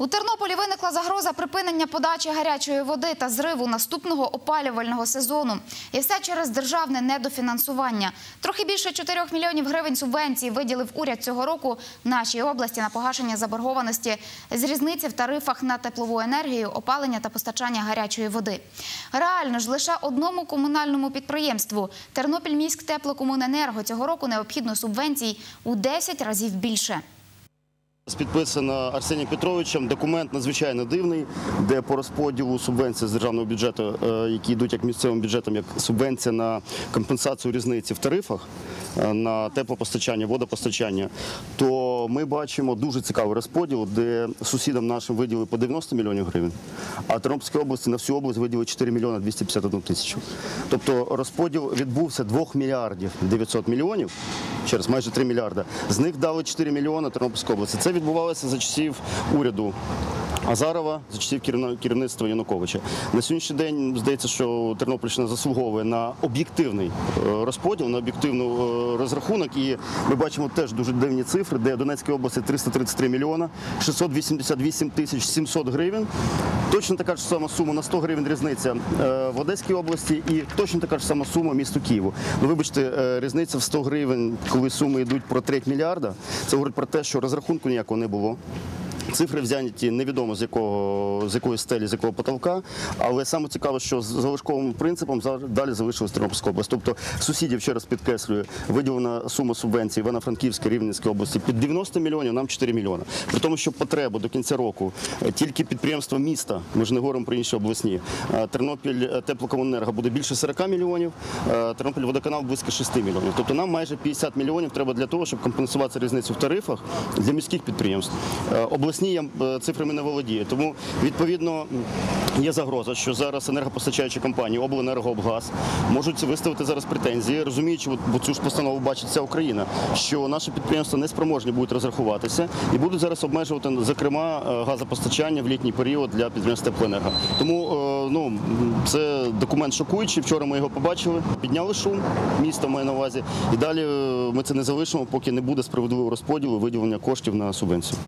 У Тернополі виникла загроза припинення подачі гарячої води та зриву наступного опалювального сезону. І все через державне недофінансування. Трохи більше 4 мільйонів гривень субвенцій виділив уряд цього року нашій області на погашення заборгованості з різниці в тарифах на теплову енергію, опалення та постачання гарячої води. Реально ж лише одному комунальному підприємству Тернопільміськ теплокомуненерго цього року необхідно субвенцій у 10 разів більше. Підписано Арсенієм Петровичем документ надзвичайно дивний, де по розподілу субвенцій з державного бюджету, е, які йдуть як місцевим бюджетом, як субвенція на компенсацію різниці в тарифах е, на теплопостачання, водопостачання, то ми бачимо дуже цікавий розподіл, де сусідам нашим виділили по 90 мільйонів гривень, а Тернопільській області на всю область виділили 4 мільйони 251 тисячу. Тобто розподіл відбувся 2 мільярдів 900 мільйонів, через майже 3 мільярда. З них дали 4 мільйони Тернопільській області. Це відбувалося за часів уряду Азарова, за часів керівництва Януковича. На сьогоднішній день здається, що Тернопільщина заслуговує на об'єктивний е, розподіл, на об'єктивний е, розрахунок. І ми бачимо теж дуже дивні цифри, де Донецькій області 333 мільйона 688 тисяч 700 гривень. Точно така ж сама сума на 100 гривень різниця е, в Одеській області і точно така ж сама сума місту Києву. Ну, вибачте, різниця в 100 гривень, коли суми йдуть про треть мільярда, це говорить про те, що розрахунку ніякого не було. Цифри взяті невідомо з якого з якої стелі, з якого потолка, але саме цікаво, що з залишковим принципом далі залишилась Тернопільська область. Тобто сусідів, ще раз підкреслюю, виділена сума субвенцій Івано-Франківській, Рівненській області під 90 мільйонів, нам 4 мільйони. При тому, що потребу до кінця року е, тільки підприємства міста, ми ж не говоримо про інші обласні. е, Тернопіль е, теплокомуненерго буде більше 40 мільйонів, Тернопіль водоканал близько 6 мільйонів. Тобто нам майже 50 мільйонів треба для того, щоб компенсувати різницю в тарифах для міських підприємств. Е, Обласні я е, цифрами не володію. Тому відповідно є загроза, що зараз енергопостачаючі компанії обленерго, облгаз можуть виставити зараз претензії, розуміючи, бо цю ж постанову бачить вся Україна, що наші підприємства не спроможні будуть розрахуватися і будуть зараз обмежувати, зокрема, е, газопостачання в літній період для підприємств теплоенерго. Тому е, ну це документ шокуючий. Вчора ми його побачили, підняли шум міста має на увазі, і далі ми це не залишимо, поки не буде справедливого розподілу виділення коштів на субвенцію.